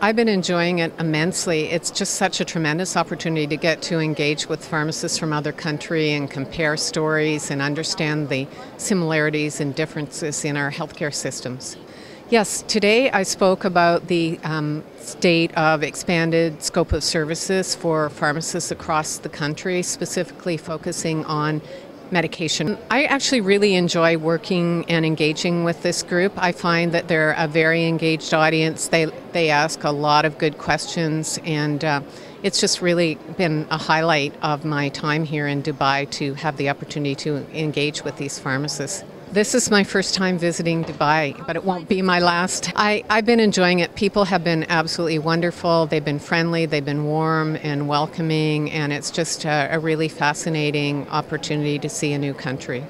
I've been enjoying it immensely. It's just such a tremendous opportunity to get to engage with pharmacists from other country and compare stories and understand the similarities and differences in our healthcare systems. Yes, today I spoke about the um, state of expanded scope of services for pharmacists across the country, specifically focusing on medication. I actually really enjoy working and engaging with this group. I find that they're a very engaged audience. They they ask a lot of good questions, and uh, it's just really been a highlight of my time here in Dubai to have the opportunity to engage with these pharmacists. This is my first time visiting Dubai, but it won't be my last. I, I've been enjoying it. People have been absolutely wonderful. They've been friendly, they've been warm and welcoming, and it's just a, a really fascinating opportunity to see a new country.